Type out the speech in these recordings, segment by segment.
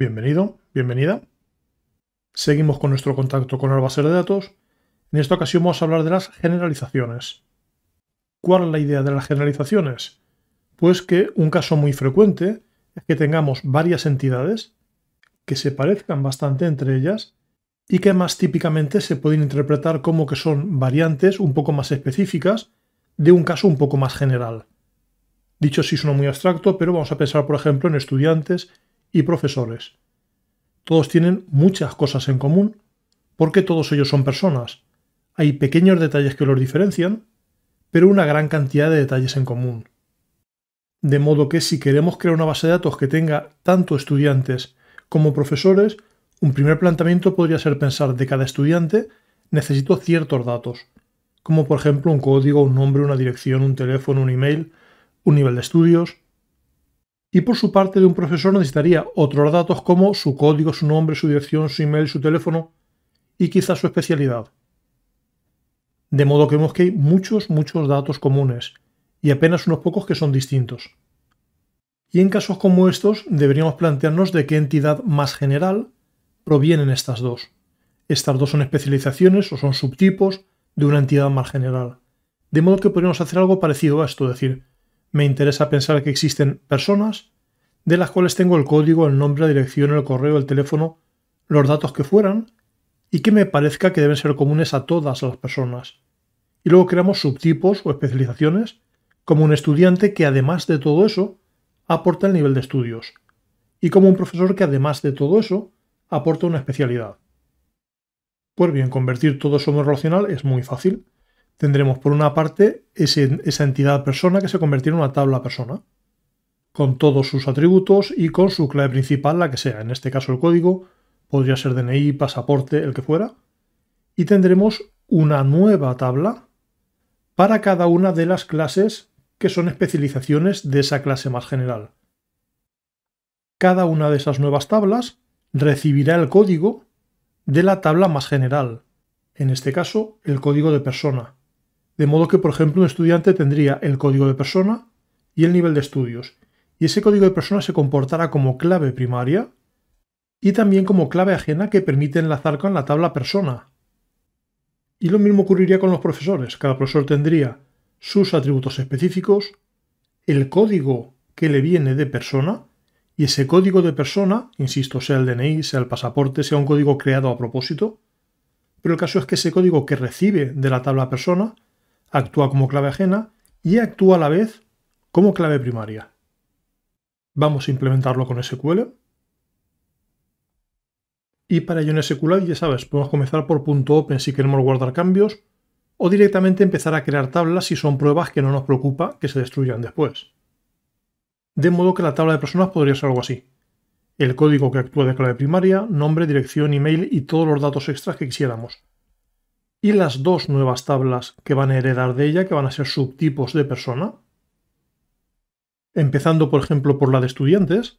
Bienvenido, bienvenida. Seguimos con nuestro contacto con la base de datos. En esta ocasión vamos a hablar de las generalizaciones. ¿Cuál es la idea de las generalizaciones? Pues que un caso muy frecuente es que tengamos varias entidades que se parezcan bastante entre ellas y que más típicamente se pueden interpretar como que son variantes un poco más específicas de un caso un poco más general. Dicho así suena muy abstracto, pero vamos a pensar por ejemplo en estudiantes y profesores. Todos tienen muchas cosas en común porque todos ellos son personas. Hay pequeños detalles que los diferencian, pero una gran cantidad de detalles en común. De modo que si queremos crear una base de datos que tenga tanto estudiantes como profesores, un primer planteamiento podría ser pensar de cada estudiante necesito ciertos datos, como por ejemplo un código, un nombre, una dirección, un teléfono, un email, un nivel de estudios. Y por su parte de un profesor necesitaría otros datos como su código, su nombre, su dirección, su email, su teléfono y quizás su especialidad. De modo que vemos que hay muchos, muchos datos comunes y apenas unos pocos que son distintos. Y en casos como estos deberíamos plantearnos de qué entidad más general provienen estas dos. Estas dos son especializaciones o son subtipos de una entidad más general. De modo que podríamos hacer algo parecido a esto, es decir, me interesa pensar que existen personas de las cuales tengo el código, el nombre, la dirección, el correo, el teléfono, los datos que fueran, y que me parezca que deben ser comunes a todas las personas. Y luego creamos subtipos o especializaciones, como un estudiante que además de todo eso aporta el nivel de estudios, y como un profesor que además de todo eso aporta una especialidad. Pues bien, convertir todo eso en relacional es muy fácil. Tendremos por una parte esa entidad persona que se convertirá en una tabla persona, con todos sus atributos y con su clave principal, la que sea. En este caso el código podría ser DNI, pasaporte, el que fuera. Y tendremos una nueva tabla para cada una de las clases que son especializaciones de esa clase más general. Cada una de esas nuevas tablas recibirá el código de la tabla más general, en este caso el código de persona. De modo que, por ejemplo, un estudiante tendría el código de persona y el nivel de estudios, y ese código de persona se comportará como clave primaria y también como clave ajena que permite enlazar con la tabla persona. Y lo mismo ocurriría con los profesores. Cada profesor tendría sus atributos específicos, el código que le viene de persona y ese código de persona, insisto, sea el DNI, sea el pasaporte, sea un código creado a propósito, pero el caso es que ese código que recibe de la tabla persona actúa como clave ajena y actúa a la vez como clave primaria. Vamos a implementarlo con SQL. Y para ello en SQL, ya sabes, podemos comenzar por .open si queremos guardar cambios o directamente empezar a crear tablas si son pruebas que no nos preocupa que se destruyan después de modo que la tabla de personas podría ser algo así. El código que actúa de clave primaria, nombre, dirección, email y todos los datos extras que quisiéramos. Y las dos nuevas tablas que van a heredar de ella, que van a ser subtipos de persona. Empezando, por ejemplo, por la de estudiantes,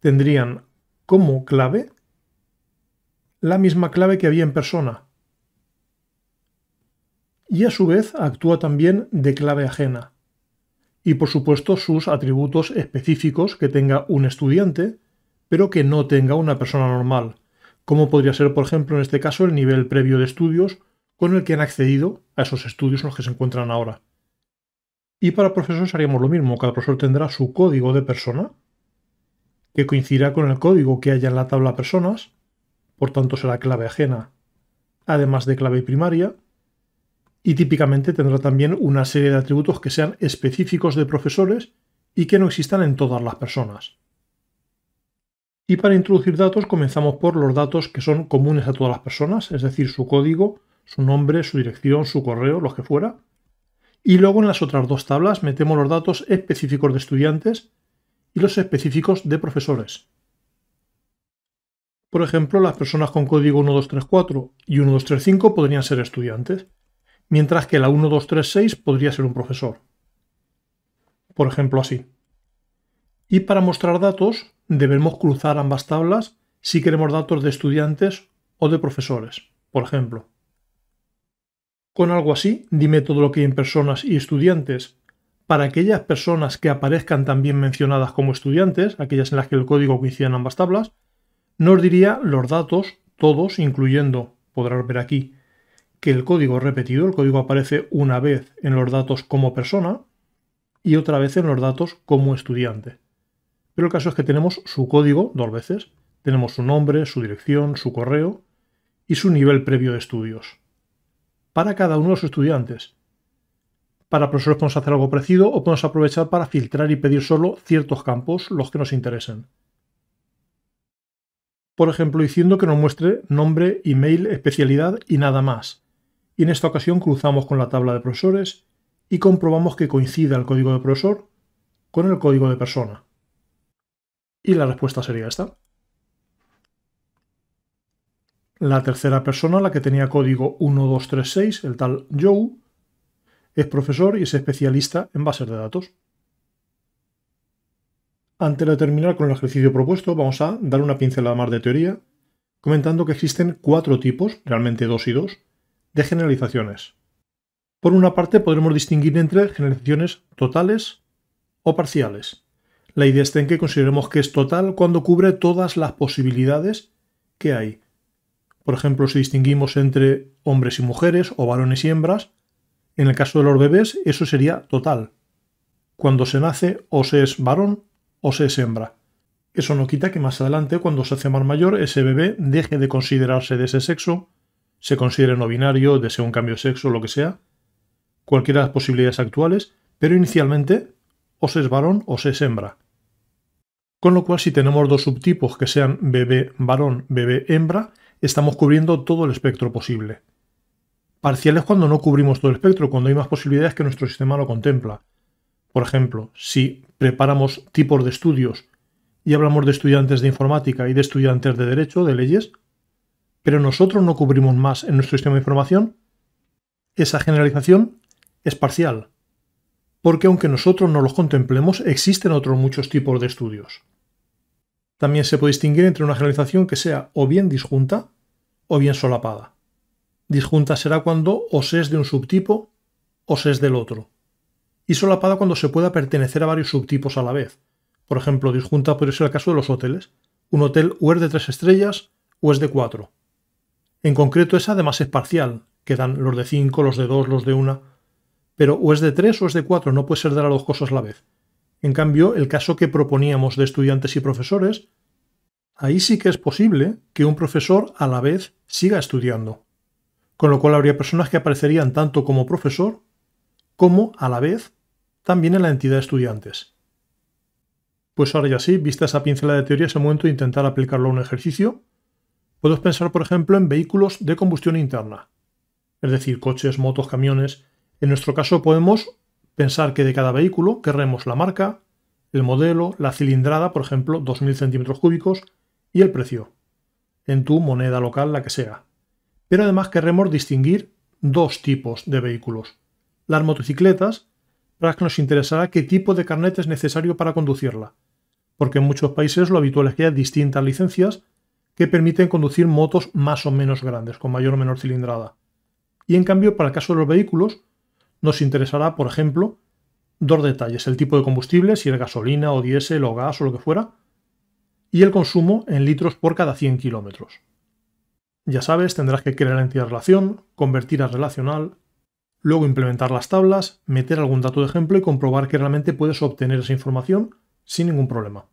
tendrían como clave la misma clave que había en persona. Y a su vez actúa también de clave ajena y por supuesto sus atributos específicos que tenga un estudiante, pero que no tenga una persona normal, como podría ser por ejemplo en este caso el nivel previo de estudios con el que han accedido a esos estudios en los que se encuentran ahora. Y para profesores haríamos lo mismo, cada profesor tendrá su código de persona, que coincidirá con el código que haya en la tabla personas, por tanto será clave ajena, además de clave primaria, y típicamente tendrá también una serie de atributos que sean específicos de profesores y que no existan en todas las personas. Y para introducir datos comenzamos por los datos que son comunes a todas las personas, es decir, su código, su nombre, su dirección, su correo, los que fuera. Y luego en las otras dos tablas metemos los datos específicos de estudiantes y los específicos de profesores. Por ejemplo, las personas con código 1234 y 1235 podrían ser estudiantes mientras que la 1236 podría ser un profesor. Por ejemplo, así. Y para mostrar datos debemos cruzar ambas tablas si queremos datos de estudiantes o de profesores, por ejemplo. Con algo así, dime todo lo que hay en personas y estudiantes para aquellas personas que aparezcan también mencionadas como estudiantes, aquellas en las que el código coincide en ambas tablas, nos diría los datos, todos, incluyendo, podrás ver aquí, que el código repetido, el código aparece una vez en los datos como persona y otra vez en los datos como estudiante. Pero el caso es que tenemos su código dos veces. Tenemos su nombre, su dirección, su correo y su nivel previo de estudios. Para cada uno de los estudiantes. Para profesores podemos hacer algo parecido o podemos aprovechar para filtrar y pedir solo ciertos campos, los que nos interesen por ejemplo diciendo que nos muestre nombre, email, especialidad y nada más. Y en esta ocasión cruzamos con la tabla de profesores y comprobamos que coincida el código de profesor con el código de persona. Y la respuesta sería esta. La tercera persona, la que tenía código 1236, el tal Joe, es profesor y es especialista en bases de datos. Antes de terminar con el ejercicio propuesto, vamos a dar una pincelada más de teoría, comentando que existen cuatro tipos, realmente dos y dos, de generalizaciones. Por una parte, podremos distinguir entre generalizaciones totales o parciales. La idea está en que consideremos que es total cuando cubre todas las posibilidades que hay. Por ejemplo, si distinguimos entre hombres y mujeres o varones y hembras, en el caso de los bebés eso sería total. Cuando se nace o se es varón o se es hembra. Eso no quita que más adelante, cuando se hace más mayor, ese bebé deje de considerarse de ese sexo, se considere no binario, desea un cambio de sexo, lo que sea, cualquiera de las posibilidades actuales, pero inicialmente o se es varón o se es hembra. Con lo cual, si tenemos dos subtipos que sean bebé varón, bebé hembra, estamos cubriendo todo el espectro posible. Parcial es cuando no cubrimos todo el espectro, cuando hay más posibilidades que nuestro sistema lo contempla. Por ejemplo, si preparamos tipos de estudios y hablamos de estudiantes de informática y de estudiantes de derecho, de leyes, pero nosotros no cubrimos más en nuestro sistema de información, esa generalización es parcial, porque aunque nosotros no los contemplemos, existen otros muchos tipos de estudios. También se puede distinguir entre una generalización que sea o bien disjunta o bien solapada. Disjunta será cuando o se es de un subtipo o se es del otro y solapada cuando se pueda pertenecer a varios subtipos a la vez. Por ejemplo, disjunta puede ser el caso de los hoteles. Un hotel o es de tres estrellas o es de cuatro. En concreto, esa además es parcial, quedan los de cinco, los de dos, los de una. Pero o es de tres o es de cuatro, no puede ser de las dos cosas a la vez. En cambio, el caso que proponíamos de estudiantes y profesores, ahí sí que es posible que un profesor a la vez siga estudiando. Con lo cual habría personas que aparecerían tanto como profesor como, a la vez, también en la entidad de estudiantes. Pues ahora ya sí, vista esa pincelada de teoría, es el momento de intentar aplicarlo a un ejercicio. Podemos pensar, por ejemplo, en vehículos de combustión interna, es decir, coches, motos, camiones. En nuestro caso podemos pensar que de cada vehículo querremos la marca, el modelo, la cilindrada, por ejemplo, 2.000 centímetros cúbicos, y el precio, en tu moneda local, la que sea. Pero además querremos distinguir dos tipos de vehículos. Las motocicletas, para que nos interesará qué tipo de carnet es necesario para conducirla, porque en muchos países lo habitual es que haya distintas licencias que permiten conducir motos más o menos grandes, con mayor o menor cilindrada. Y en cambio, para el caso de los vehículos, nos interesará, por ejemplo, dos detalles, el tipo de combustible, si es gasolina o diésel o gas o lo que fuera, y el consumo en litros por cada 100 kilómetros. Ya sabes, tendrás que crear la entidad relación, convertir a relacional, luego implementar las tablas, meter algún dato de ejemplo y comprobar que realmente puedes obtener esa información sin ningún problema.